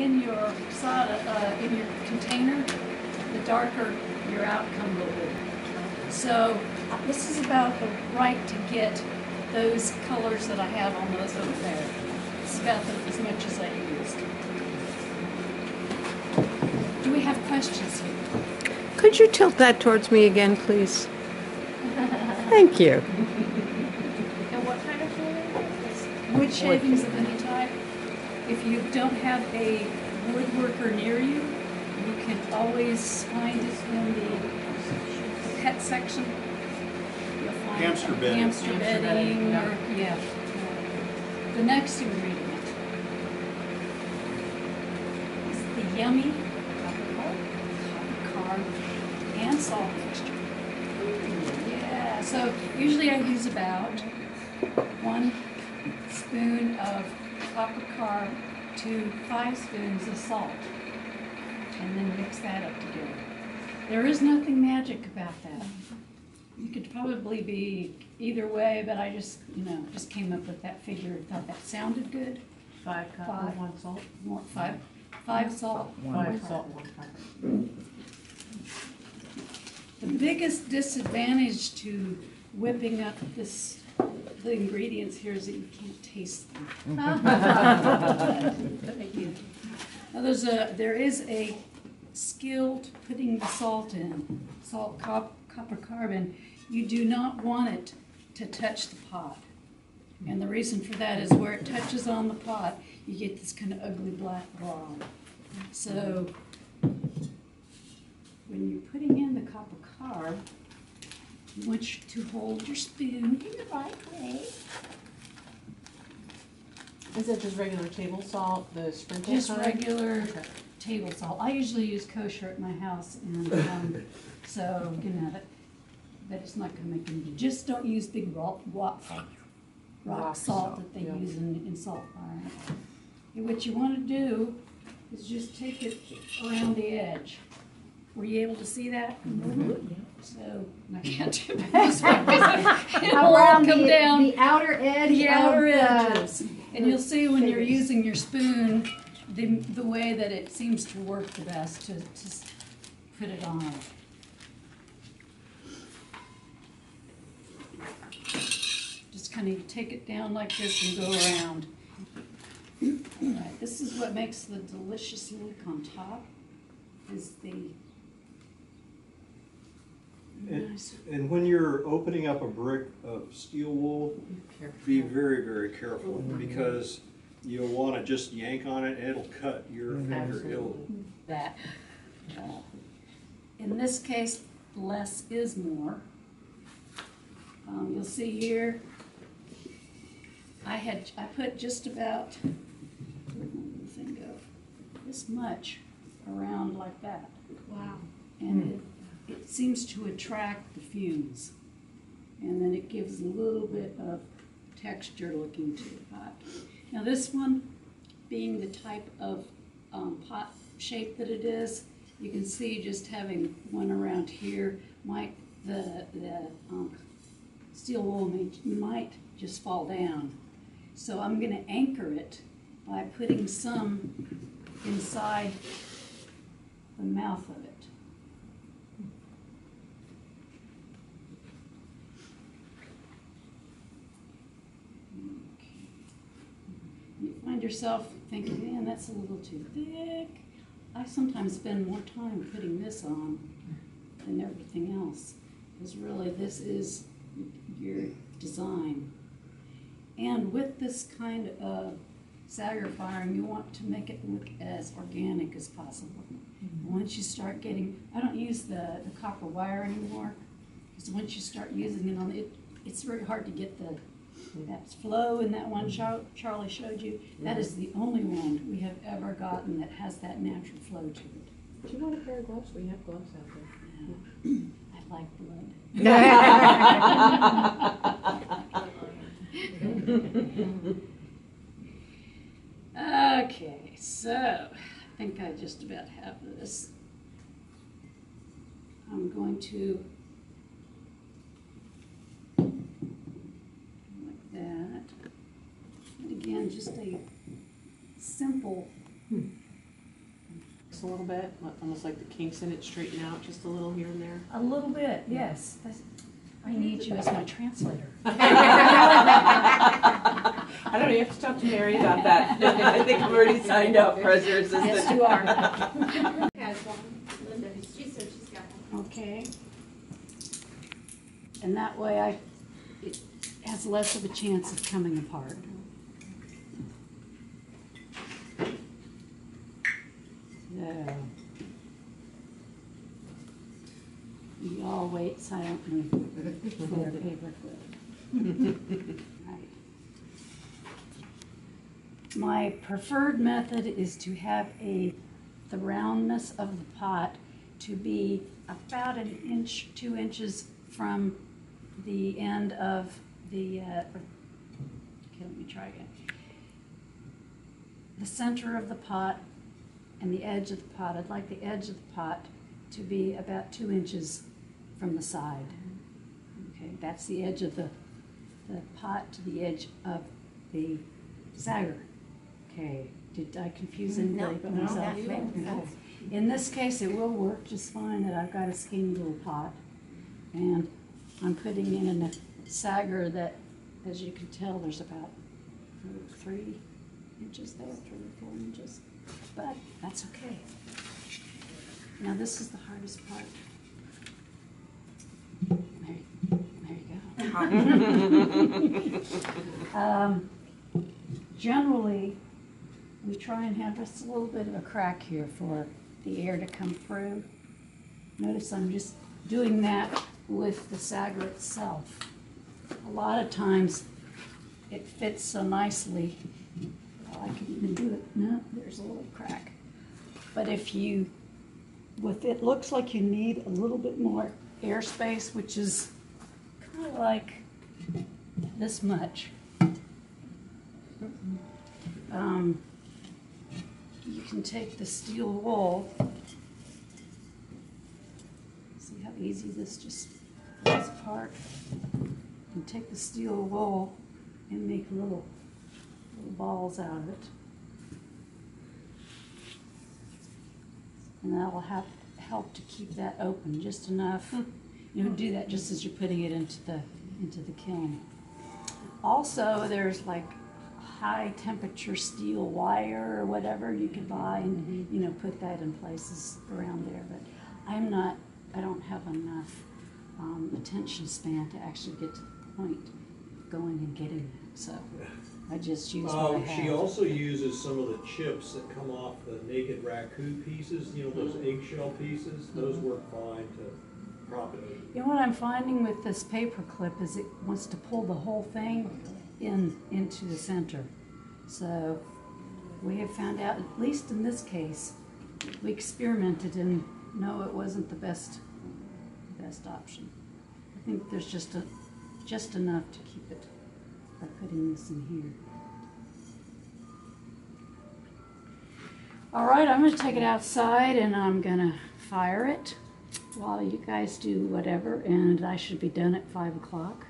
in your uh, in your container, the darker your outcome will be. So this is about the right to get those colors that I have on those over there. It's about the, as much as I used. Do we have questions here? Could you tilt that towards me again, please? Thank you. And what kind of? Wood shavings of any type. If you don't have a woodworker near you, you can always find it in the pet section. You'll find Hamster bedding. Hamster Hamster bedding, bedding, yeah. or, yeah. The next ingredient is the yummy copper carb and salt mixture. Yeah, so usually I use about one spoon of copper carb to five spoons of salt. And then mix that up together. There is nothing magic about that. You could probably be either way, but I just, you know, just came up with that figure, thought that sounded good. Five copper, Five. one salt. More, five, five salt, one Five carb. salt, one pepper. The biggest disadvantage to whipping up this, the ingredients here is that you can't taste them. Mm-hmm. Now, there's a, there is a skill to putting the salt in, salt, cop, copper carbon. You do not want it to touch the pot. And the reason for that is where it touches on the pot, you get this kind of ugly black blob. So, when you're putting in the copper carb, you want you to hold your spoon in the right way. Is it just regular table salt, the sprinkle Just kind? regular Okay. table salt. I usually use kosher at my house, and um, so you know that, but it's not going to make any. Just don't use big rock rock, rock Rock salt salt, that they yeah. use in, in salt fire. And what you want to do is just take it around the edge. Were you able to see that? Mm-hmm. So I can't do this one. It'll all Around come the, down. the outer edge The of outer the- edges. And you'll see when you're fingers. using your spoon, the, the way that it seems to work the best to, to s- put it on. Just kind of take it down like this and go around. All right, this is what makes the delicious look on top, is the. And- Nice. And when you're opening up a brick of steel wool, be very, very careful because you'll want to just yank on it and it'll cut your finger. It'll, Absolutely. that. uh, In this case, less is more. Um, you'll see here, I had, I put just about, where'd my little thing go? This much around like that. Wow. And it, it seems to attract the fumes. And then it gives a little bit of texture looking to the pot. Now this one, being the type of um, pot shape that it is, you can see just having one around here might, the, the um, steel wool may, might just fall down. So I'm gonna anchor it by putting some inside the mouth of it. You find yourself thinking, man, that's a little too thick. I sometimes spend more time putting this on than everything else. Because really, this is your design. And with this kind of sagger firing, you want to make it look as organic as possible. Mm-hmm. Once you start getting, I don't use the, the copper wire anymore, because once you start using it on it, it's very hard to get the, that flow in that one Char- Charlie showed you. That is the only one we have ever gotten that has that natural flow to it. Do you want a pair of gloves? We have gloves out there. I like blood. Okay, so I think I just about have this. I'm going to like that. Just a simple hmm. just a little bit, almost like the kinks in it straighten out just a little here and there? A little bit, yes. That's- I need you as my translator. I don't know, you have to talk to Mary about that. I think I'm already signed up for as your assistant. Yes, you are. Has one, Linda, she said she's got one. Okay. And that way I, it has less of a chance of coming apart. So. You Right. My preferred method is to have a, the roundness of the pot to be about an inch, two inches from the end of the, uh, okay, let me try again. The center of the pot and the edge of the pot, I'd like the edge of the pot to be about two inches from the side. Okay, that's the edge of the, the pot to the edge of the sagger. Okay, did I confuse anybody but no, myself? that makes sense. In this case, it will work just fine that I've got a skinny little pot. And I'm putting in a sagger that, as you can tell, there's about three inches there, three or four inches. But that's okay. Now, this is the hardest part. There, there you go. Um, Generally, we try and have just a little bit of a crack here for the air to come through. Notice I'm just doing that with the sagger itself. A lot of times, it fits so nicely, I can even do it, no, there's a little crack. But if you, with it looks like you need a little bit more airspace, which is like this much, um, you can take the steel wool. See how easy this just falls apart? And take the steel wool and make little, little balls out of it. And that'll have, help to keep that open just enough. You know, do that just as you're putting it into the, into the kiln. Also, there's like high temperature steel wire or whatever you could buy and, you know, put that in places around there. But I'm not, I don't have enough um, attention span to actually get to the point of going and getting that. So I just use what I Um, have. she also uses some of the chips that come off the naked raku pieces, you know, those eggshell pieces, those work fine to prop it. You know what I'm finding with this paper clip is it wants to pull the whole thing in into the center. So we have found out, at least in this case, we experimented and no, it wasn't the best best option. I think there's just a just enough to keep it by putting this in here. All right, I'm going to take it outside and I'm going to fire it while you guys do whatever, and I should be done at five o'clock.